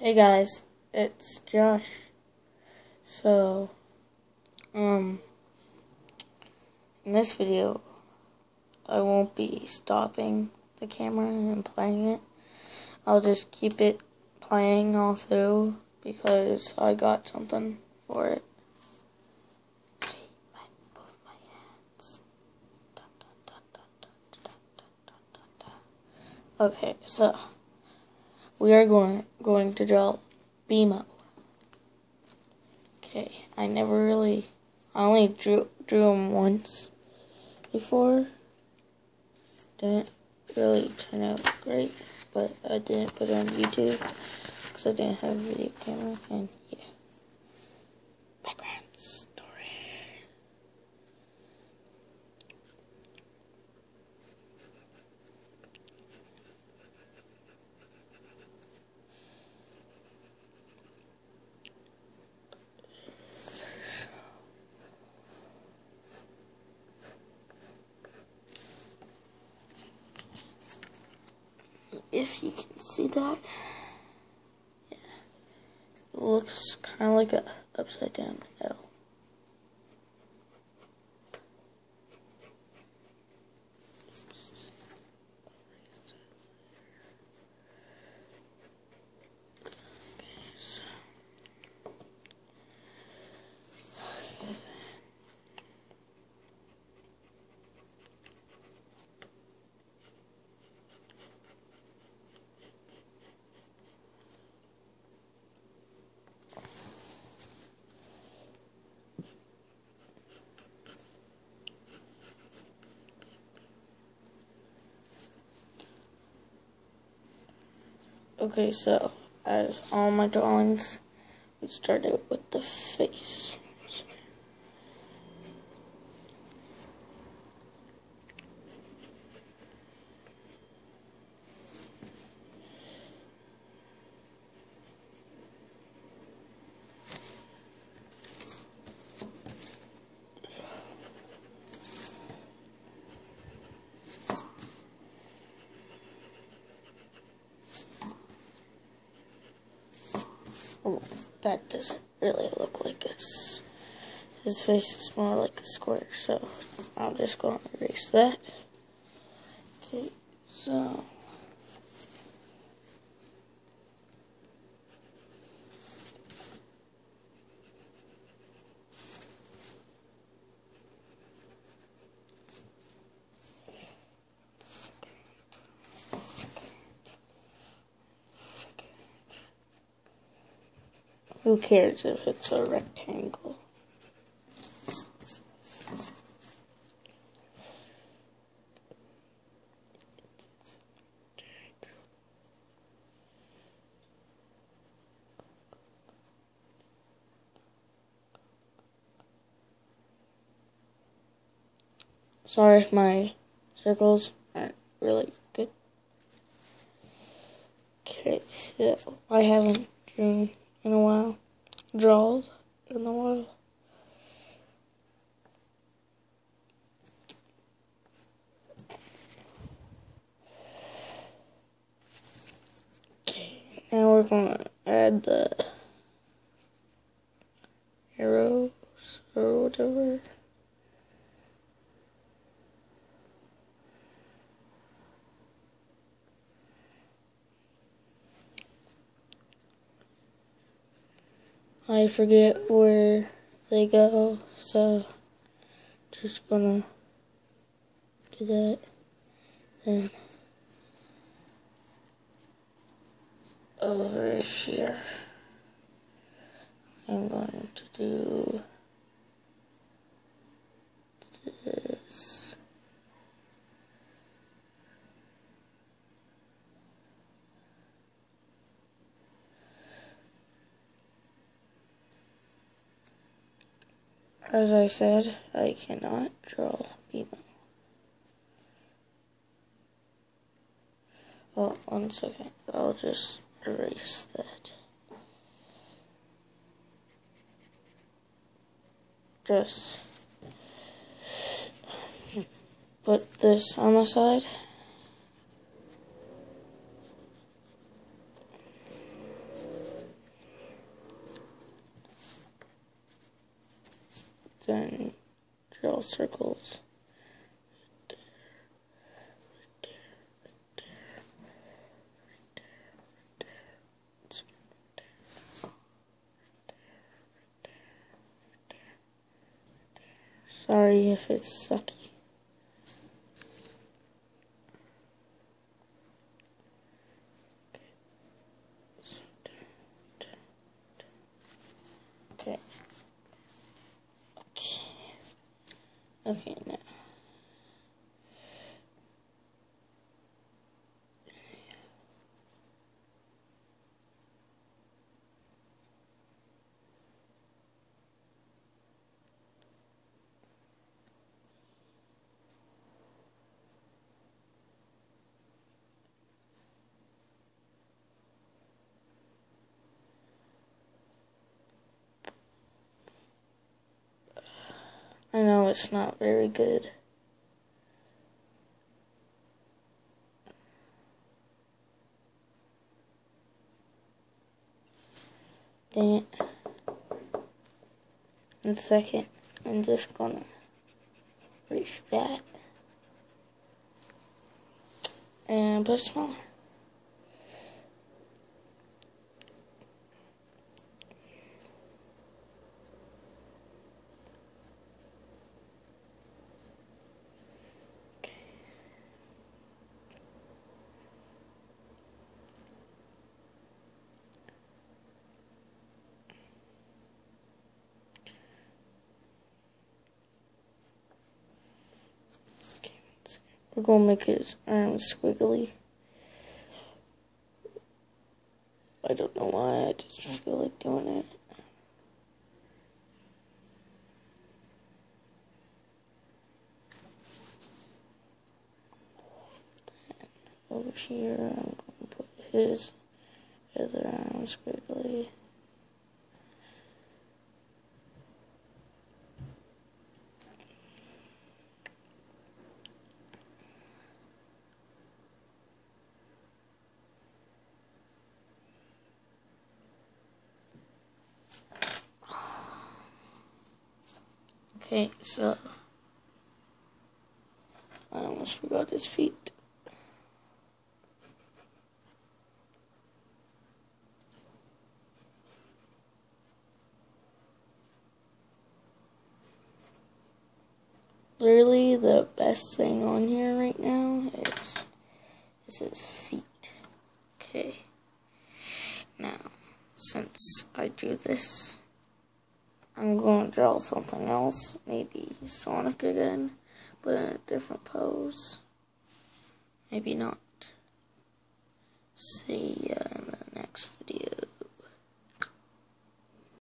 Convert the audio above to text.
Hey guys, it's Josh. So, um, in this video, I won't be stopping the camera and playing it. I'll just keep it playing all through because I got something for it. Okay, so we are going going to draw BMO. Okay, I never really, I only drew drew him once before. Didn't really turn out great, but I didn't put it on YouTube because I didn't have a video camera, and yeah. That, yeah. it looks kind of like a upside down L. Okay, so as all my drawings, we started with the face. That doesn't really look like his, his face is more like a square, so I'm just going to erase that. Okay, so. Who cares if it's a rectangle? Sorry if my circles aren't really good. Okay, so I haven't drawn in a while. Draws in a while. Okay, now we're gonna add the I forget where they go, so just gonna do that. And over here, I'm going to do As I said, I cannot draw BMO. Oh, one second. I'll just erase that. Just put this on the side. then circles. Sorry if it's sucky. Okay. Okay. Okay, now. I it's not very good. Dang it. In a second, I'm just gonna reach that and put smaller. We're gonna make his arms squiggly. I don't know why, I just mm. feel like doing it. over here, I'm going to put his other arm squiggly. Okay, so I almost forgot his feet. Literally, the best thing on here right now is, is his feet. Okay. Now, since I do this, I'm going to draw something else, maybe Sonic again, but in a different pose. Maybe not. See ya in the next video.